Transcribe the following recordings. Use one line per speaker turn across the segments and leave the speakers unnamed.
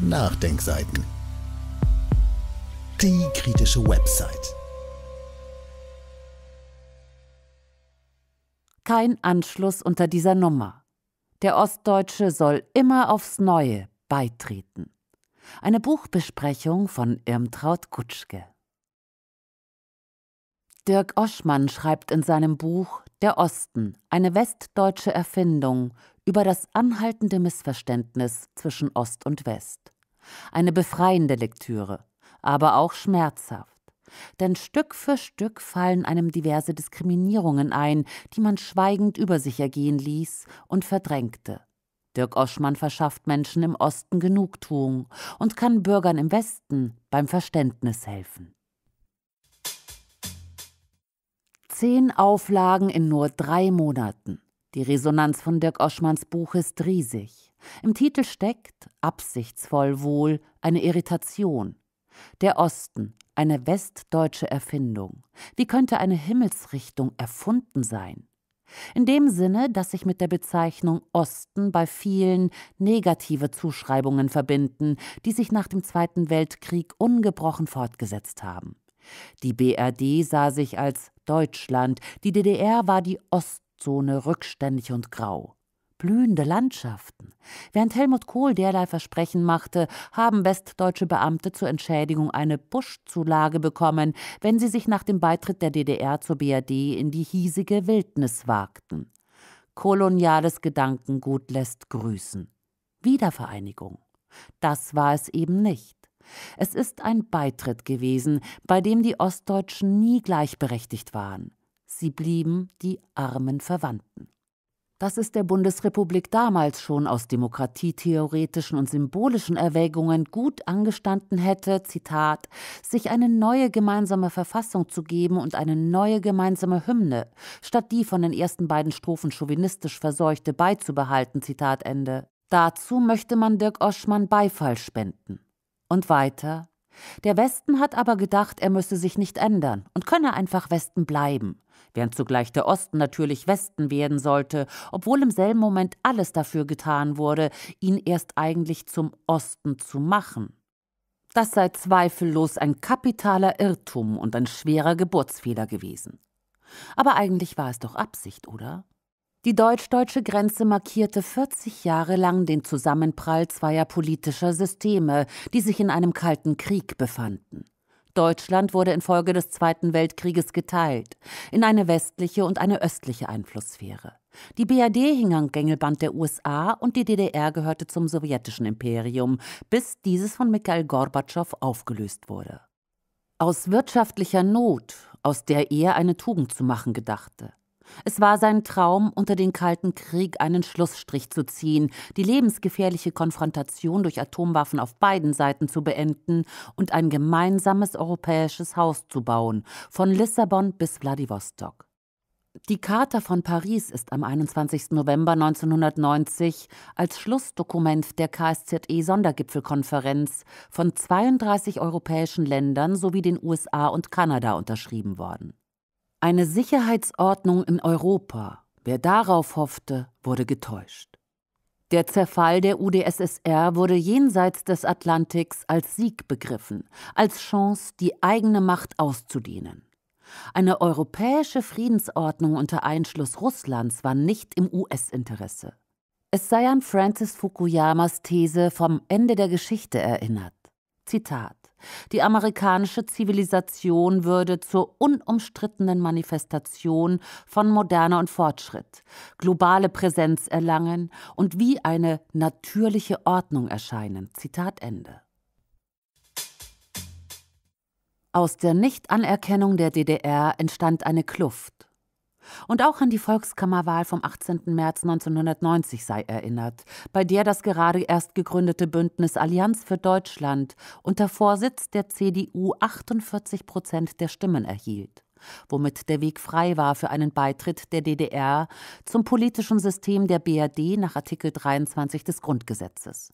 Nachdenkseiten. Die kritische Website.
Kein Anschluss unter dieser Nummer. Der Ostdeutsche soll immer aufs Neue beitreten. Eine Buchbesprechung von Irmtraut Kutschke. Dirk Oschmann schreibt in seinem Buch Der Osten, eine westdeutsche Erfindung über das anhaltende Missverständnis zwischen Ost und West. Eine befreiende Lektüre, aber auch schmerzhaft. Denn Stück für Stück fallen einem diverse Diskriminierungen ein, die man schweigend über sich ergehen ließ und verdrängte. Dirk Oschmann verschafft Menschen im Osten Genugtuung und kann Bürgern im Westen beim Verständnis helfen. Zehn Auflagen in nur drei Monaten. Die Resonanz von Dirk Oschmanns Buch ist riesig. Im Titel steckt, absichtsvoll wohl, eine Irritation. Der Osten, eine westdeutsche Erfindung. Wie könnte eine Himmelsrichtung erfunden sein? In dem Sinne, dass sich mit der Bezeichnung Osten bei vielen negative Zuschreibungen verbinden, die sich nach dem Zweiten Weltkrieg ungebrochen fortgesetzt haben. Die BRD sah sich als Deutschland, die DDR war die Ostzone rückständig und grau. Blühende Landschaften. Während Helmut Kohl derlei Versprechen machte, haben westdeutsche Beamte zur Entschädigung eine Buschzulage bekommen, wenn sie sich nach dem Beitritt der DDR zur BRD in die hiesige Wildnis wagten. Koloniales Gedankengut lässt grüßen. Wiedervereinigung. Das war es eben nicht. Es ist ein Beitritt gewesen, bei dem die Ostdeutschen nie gleichberechtigt waren. Sie blieben die armen Verwandten. Dass es der Bundesrepublik damals schon aus demokratietheoretischen und symbolischen Erwägungen gut angestanden hätte, Zitat, sich eine neue gemeinsame Verfassung zu geben und eine neue gemeinsame Hymne, statt die von den ersten beiden Strophen chauvinistisch verseuchte beizubehalten, Zitat Ende. Dazu möchte man Dirk Oschmann Beifall spenden. Und weiter. Der Westen hat aber gedacht, er müsse sich nicht ändern und könne einfach Westen bleiben, während zugleich der Osten natürlich Westen werden sollte, obwohl im selben Moment alles dafür getan wurde, ihn erst eigentlich zum Osten zu machen. Das sei zweifellos ein kapitaler Irrtum und ein schwerer Geburtsfehler gewesen. Aber eigentlich war es doch Absicht, oder? Die deutsch-deutsche Grenze markierte 40 Jahre lang den Zusammenprall zweier politischer Systeme, die sich in einem kalten Krieg befanden. Deutschland wurde infolge des Zweiten Weltkrieges geteilt in eine westliche und eine östliche Einflusssphäre. Die BRD hing am Gängelband der USA und die DDR gehörte zum sowjetischen Imperium, bis dieses von Mikhail Gorbatschow aufgelöst wurde. Aus wirtschaftlicher Not, aus der er eine Tugend zu machen gedachte. Es war sein Traum, unter den Kalten Krieg einen Schlussstrich zu ziehen, die lebensgefährliche Konfrontation durch Atomwaffen auf beiden Seiten zu beenden und ein gemeinsames europäisches Haus zu bauen, von Lissabon bis Wladiwostok. Die Charta von Paris ist am 21. November 1990 als Schlussdokument der KSZE-Sondergipfelkonferenz von 32 europäischen Ländern sowie den USA und Kanada unterschrieben worden. Eine Sicherheitsordnung in Europa, wer darauf hoffte, wurde getäuscht. Der Zerfall der UdSSR wurde jenseits des Atlantiks als Sieg begriffen, als Chance, die eigene Macht auszudehnen. Eine europäische Friedensordnung unter Einschluss Russlands war nicht im US-Interesse. Es sei an Francis Fukuyamas These vom Ende der Geschichte erinnert. Zitat die amerikanische Zivilisation würde zur unumstrittenen Manifestation von Moderne und Fortschritt, globale Präsenz erlangen und wie eine natürliche Ordnung erscheinen. Zitat Ende. Aus der Nichtanerkennung der DDR entstand eine Kluft. Und auch an die Volkskammerwahl vom 18. März 1990 sei erinnert, bei der das gerade erst gegründete Bündnis Allianz für Deutschland unter Vorsitz der CDU 48 Prozent der Stimmen erhielt womit der Weg frei war für einen Beitritt der DDR zum politischen System der BRD nach Artikel 23 des Grundgesetzes.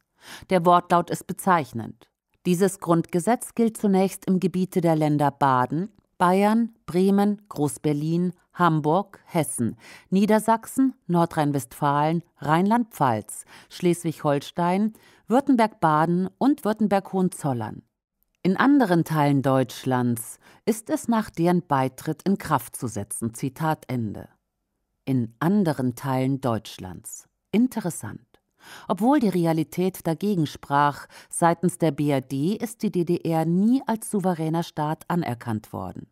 Der Wortlaut ist bezeichnend. Dieses Grundgesetz gilt zunächst im Gebiete der Länder Baden, Bayern, Bremen, Groß-Berlin, Hamburg, Hessen, Niedersachsen, Nordrhein-Westfalen, Rheinland-Pfalz, Schleswig-Holstein, Württemberg-Baden und Württemberg-Hohenzollern. In anderen Teilen Deutschlands ist es nach deren Beitritt in Kraft zu setzen. Zitat Ende. In anderen Teilen Deutschlands. Interessant. Obwohl die Realität dagegen sprach, seitens der BRD ist die DDR nie als souveräner Staat anerkannt worden.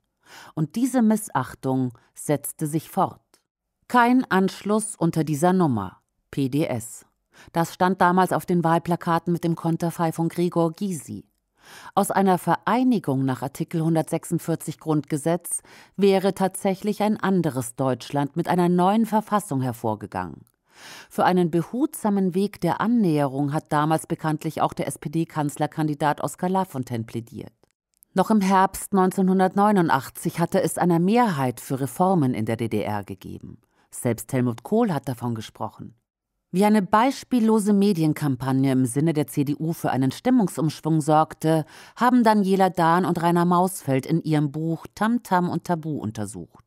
Und diese Missachtung setzte sich fort. Kein Anschluss unter dieser Nummer, PDS. Das stand damals auf den Wahlplakaten mit dem Konterfei von Gregor Gysi. Aus einer Vereinigung nach Artikel 146 Grundgesetz wäre tatsächlich ein anderes Deutschland mit einer neuen Verfassung hervorgegangen. Für einen behutsamen Weg der Annäherung hat damals bekanntlich auch der SPD-Kanzlerkandidat Oskar Lafontaine plädiert. Noch im Herbst 1989 hatte es eine Mehrheit für Reformen in der DDR gegeben. Selbst Helmut Kohl hat davon gesprochen. Wie eine beispiellose Medienkampagne im Sinne der CDU für einen Stimmungsumschwung sorgte, haben Daniela Dahn und Rainer Mausfeld in ihrem Buch Tamtam und Tabu untersucht.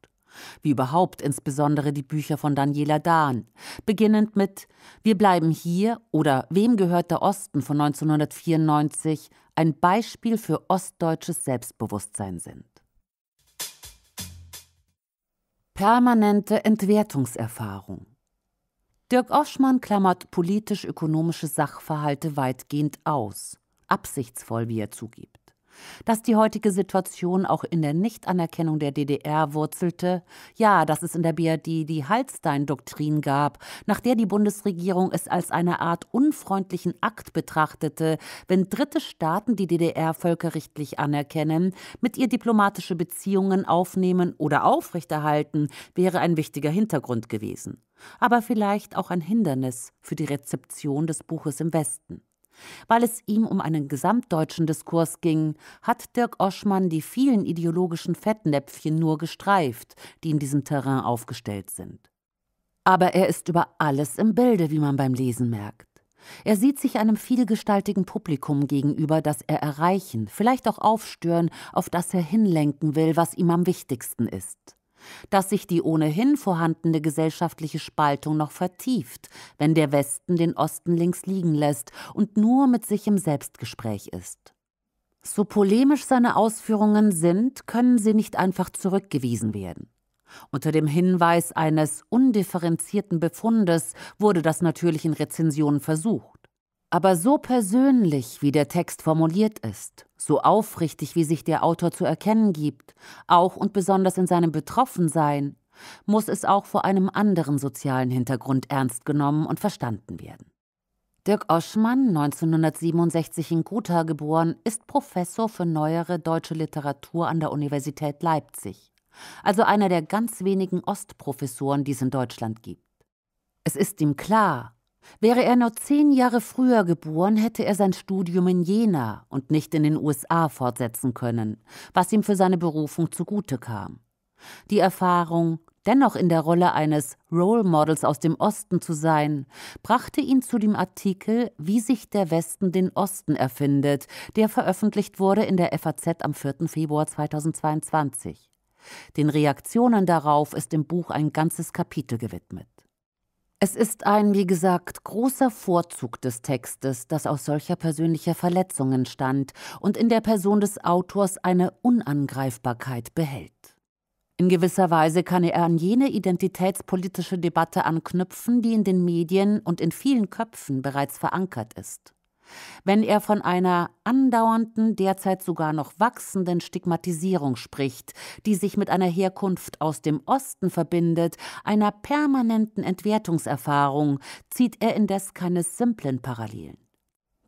Wie überhaupt insbesondere die Bücher von Daniela Dahn, beginnend mit Wir bleiben hier oder Wem gehört der Osten von 1994 ein Beispiel für ostdeutsches Selbstbewusstsein sind. Permanente Entwertungserfahrung Dirk Oschmann klammert politisch-ökonomische Sachverhalte weitgehend aus, absichtsvoll, wie er zugibt. Dass die heutige Situation auch in der Nichtanerkennung der DDR wurzelte, ja, dass es in der BRD die Hallstein-Doktrin gab, nach der die Bundesregierung es als eine Art unfreundlichen Akt betrachtete, wenn dritte Staaten die DDR völkerrechtlich anerkennen, mit ihr diplomatische Beziehungen aufnehmen oder aufrechterhalten, wäre ein wichtiger Hintergrund gewesen. Aber vielleicht auch ein Hindernis für die Rezeption des Buches im Westen. Weil es ihm um einen gesamtdeutschen Diskurs ging, hat Dirk Oschmann die vielen ideologischen Fettnäpfchen nur gestreift, die in diesem Terrain aufgestellt sind. Aber er ist über alles im Bilde, wie man beim Lesen merkt. Er sieht sich einem vielgestaltigen Publikum gegenüber, das er erreichen, vielleicht auch aufstören, auf das er hinlenken will, was ihm am wichtigsten ist dass sich die ohnehin vorhandene gesellschaftliche Spaltung noch vertieft, wenn der Westen den Osten links liegen lässt und nur mit sich im Selbstgespräch ist. So polemisch seine Ausführungen sind, können sie nicht einfach zurückgewiesen werden. Unter dem Hinweis eines undifferenzierten Befundes wurde das natürlich in Rezensionen versucht. Aber so persönlich, wie der Text formuliert ist, so aufrichtig, wie sich der Autor zu erkennen gibt, auch und besonders in seinem Betroffensein, muss es auch vor einem anderen sozialen Hintergrund ernst genommen und verstanden werden. Dirk Oschmann, 1967 in Gotha geboren, ist Professor für neuere deutsche Literatur an der Universität Leipzig, also einer der ganz wenigen Ostprofessoren, die es in Deutschland gibt. Es ist ihm klar, Wäre er nur zehn Jahre früher geboren, hätte er sein Studium in Jena und nicht in den USA fortsetzen können, was ihm für seine Berufung zugute kam. Die Erfahrung, dennoch in der Rolle eines Role Models aus dem Osten zu sein, brachte ihn zu dem Artikel Wie sich der Westen den Osten erfindet, der veröffentlicht wurde in der FAZ am 4. Februar 2022. Den Reaktionen darauf ist im Buch ein ganzes Kapitel gewidmet. Es ist ein, wie gesagt, großer Vorzug des Textes, dass aus solcher persönlicher Verletzung entstand und in der Person des Autors eine Unangreifbarkeit behält. In gewisser Weise kann er an jene identitätspolitische Debatte anknüpfen, die in den Medien und in vielen Köpfen bereits verankert ist wenn er von einer andauernden, derzeit sogar noch wachsenden Stigmatisierung spricht, die sich mit einer Herkunft aus dem Osten verbindet, einer permanenten Entwertungserfahrung, zieht er indes keine simplen Parallelen.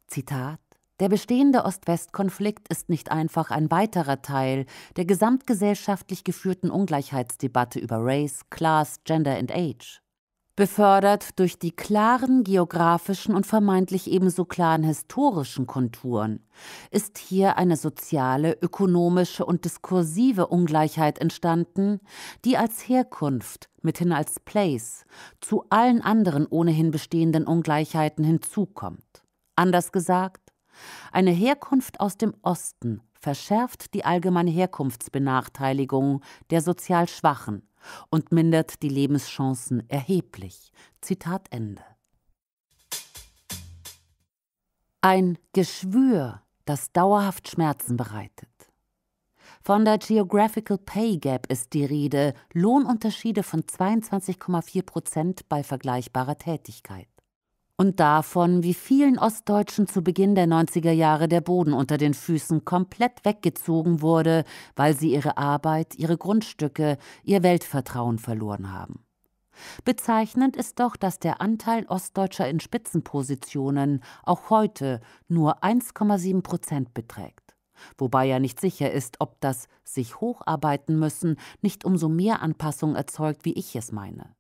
Zitat der bestehende Ost-West-Konflikt ist nicht einfach ein weiterer Teil der gesamtgesellschaftlich geführten Ungleichheitsdebatte über Race, Class, Gender and Age. Befördert durch die klaren geografischen und vermeintlich ebenso klaren historischen Konturen ist hier eine soziale, ökonomische und diskursive Ungleichheit entstanden, die als Herkunft, mithin als Place, zu allen anderen ohnehin bestehenden Ungleichheiten hinzukommt. Anders gesagt, eine Herkunft aus dem Osten verschärft die allgemeine Herkunftsbenachteiligung der sozial Schwachen und mindert die Lebenschancen erheblich. Zitat Ende. Ein Geschwür, das dauerhaft Schmerzen bereitet. Von der Geographical Pay Gap ist die Rede, Lohnunterschiede von 22,4 Prozent bei vergleichbarer Tätigkeit. Und davon, wie vielen Ostdeutschen zu Beginn der 90er Jahre der Boden unter den Füßen komplett weggezogen wurde, weil sie ihre Arbeit, ihre Grundstücke, ihr Weltvertrauen verloren haben. Bezeichnend ist doch, dass der Anteil Ostdeutscher in Spitzenpositionen auch heute nur 1,7 Prozent beträgt wobei ja nicht sicher ist, ob das sich hocharbeiten müssen nicht umso mehr Anpassung erzeugt, wie ich es meine.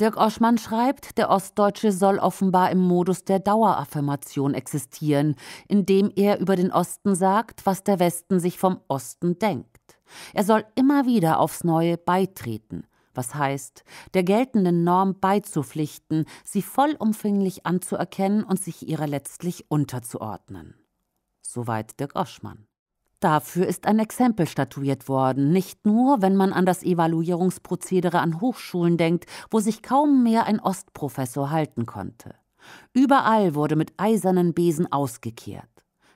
Dirk Oschmann schreibt, der Ostdeutsche soll offenbar im Modus der Daueraffirmation existieren, indem er über den Osten sagt, was der Westen sich vom Osten denkt. Er soll immer wieder aufs Neue beitreten, was heißt, der geltenden Norm beizupflichten, sie vollumfänglich anzuerkennen und sich ihrer letztlich unterzuordnen. Soweit Dirk Oschmann. Dafür ist ein Exempel statuiert worden, nicht nur, wenn man an das Evaluierungsprozedere an Hochschulen denkt, wo sich kaum mehr ein Ostprofessor halten konnte. Überall wurde mit eisernen Besen ausgekehrt.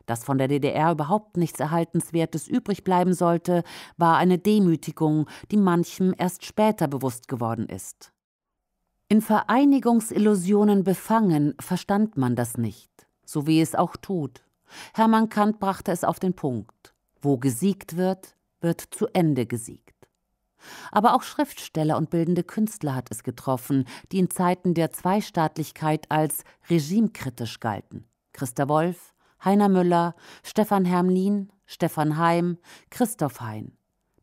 Dass von der DDR überhaupt nichts Erhaltenswertes übrig bleiben sollte, war eine Demütigung, die manchem erst später bewusst geworden ist. In Vereinigungsillusionen befangen verstand man das nicht, so wie es auch tut. Hermann Kant brachte es auf den Punkt. Wo gesiegt wird, wird zu Ende gesiegt. Aber auch Schriftsteller und bildende Künstler hat es getroffen, die in Zeiten der Zweistaatlichkeit als regimekritisch galten. Christa Wolf, Heiner Müller, Stefan Hermlin, Stefan Heim, Christoph Hein.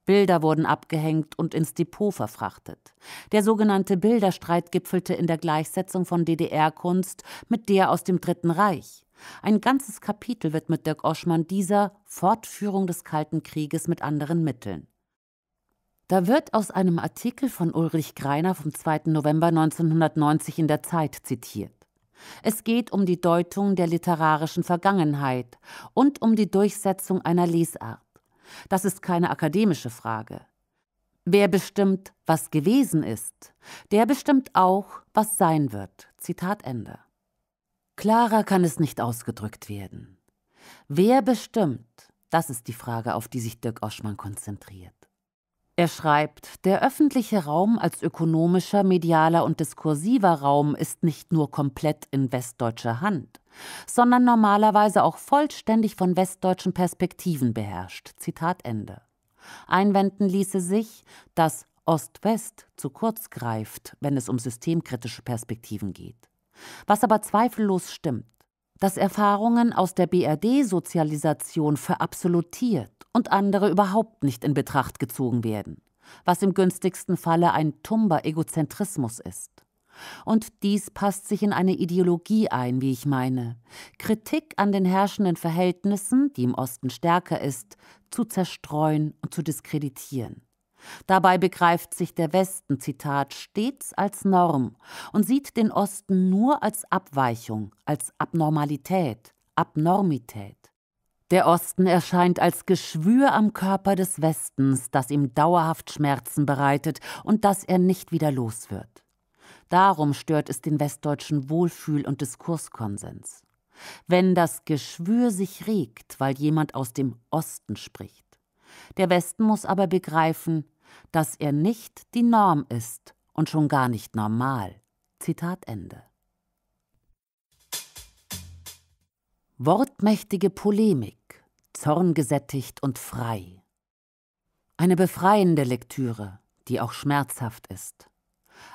Bilder wurden abgehängt und ins Depot verfrachtet. Der sogenannte Bilderstreit gipfelte in der Gleichsetzung von DDR-Kunst mit der aus dem Dritten Reich. Ein ganzes Kapitel widmet Dirk Oschmann dieser Fortführung des Kalten Krieges mit anderen Mitteln. Da wird aus einem Artikel von Ulrich Greiner vom 2. November 1990 in der Zeit zitiert. Es geht um die Deutung der literarischen Vergangenheit und um die Durchsetzung einer Lesart. Das ist keine akademische Frage. Wer bestimmt, was gewesen ist, der bestimmt auch, was sein wird. Zitat Ende. Klarer kann es nicht ausgedrückt werden. Wer bestimmt? Das ist die Frage, auf die sich Dirk Oschmann konzentriert. Er schreibt, der öffentliche Raum als ökonomischer, medialer und diskursiver Raum ist nicht nur komplett in westdeutscher Hand, sondern normalerweise auch vollständig von westdeutschen Perspektiven beherrscht. Zitat Ende. Einwenden ließe sich, dass Ost-West zu kurz greift, wenn es um systemkritische Perspektiven geht was aber zweifellos stimmt, dass Erfahrungen aus der BRD-Sozialisation verabsolutiert und andere überhaupt nicht in Betracht gezogen werden, was im günstigsten Falle ein tumber Egozentrismus ist. Und dies passt sich in eine Ideologie ein, wie ich meine. Kritik an den herrschenden Verhältnissen, die im Osten stärker ist, zu zerstreuen und zu diskreditieren. Dabei begreift sich der Westen, Zitat, stets als Norm und sieht den Osten nur als Abweichung, als Abnormalität, Abnormität. Der Osten erscheint als Geschwür am Körper des Westens, das ihm dauerhaft Schmerzen bereitet und das er nicht wieder los wird. Darum stört es den westdeutschen Wohlfühl- und Diskurskonsens. Wenn das Geschwür sich regt, weil jemand aus dem Osten spricht. Der Westen muss aber begreifen, dass er nicht die Norm ist und schon gar nicht normal. Zitat Ende. Wortmächtige Polemik, zorngesättigt und frei. Eine befreiende Lektüre, die auch schmerzhaft ist.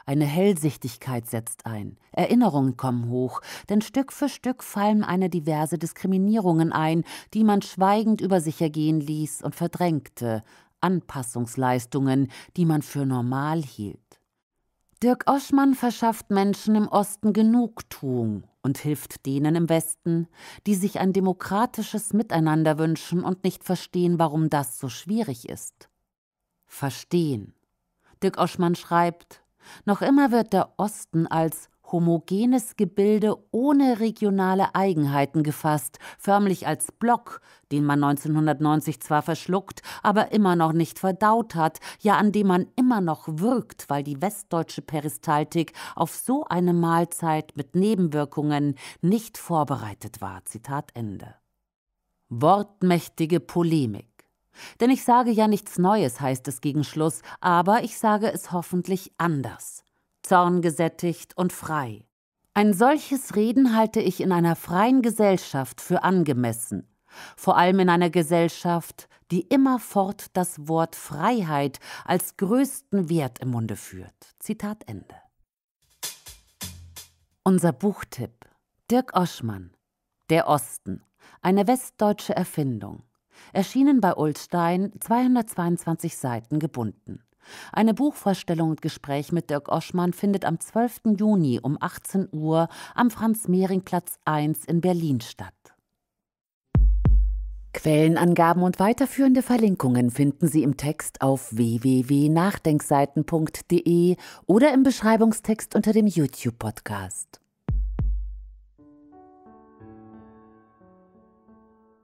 Eine Hellsichtigkeit setzt ein, Erinnerungen kommen hoch, denn Stück für Stück fallen eine diverse Diskriminierungen ein, die man schweigend über sich ergehen ließ und verdrängte, Anpassungsleistungen, die man für normal hielt. Dirk Oschmann verschafft Menschen im Osten Genugtuung und hilft denen im Westen, die sich ein demokratisches Miteinander wünschen und nicht verstehen, warum das so schwierig ist. Verstehen. Dirk Oschmann schreibt, noch immer wird der Osten als homogenes Gebilde ohne regionale Eigenheiten gefasst, förmlich als Block, den man 1990 zwar verschluckt, aber immer noch nicht verdaut hat, ja an dem man immer noch wirkt, weil die westdeutsche Peristaltik auf so eine Mahlzeit mit Nebenwirkungen nicht vorbereitet war. Zitat Ende. Wortmächtige Polemik. Denn ich sage ja nichts Neues, heißt es gegen Schluss, aber ich sage es hoffentlich anders zorngesättigt und frei. Ein solches Reden halte ich in einer freien Gesellschaft für angemessen, vor allem in einer Gesellschaft, die immerfort das Wort Freiheit als größten Wert im Munde führt. Zitat Ende. Unser Buchtipp Dirk Oschmann Der Osten, eine westdeutsche Erfindung. Erschienen bei Ulstein, 222 Seiten gebunden. Eine Buchvorstellung und Gespräch mit Dirk Oschmann findet am 12. Juni um 18 Uhr am Franz-Mehring-Platz 1 in Berlin statt. Quellenangaben und weiterführende Verlinkungen finden Sie im Text auf www.nachdenkseiten.de oder im Beschreibungstext unter dem YouTube-Podcast.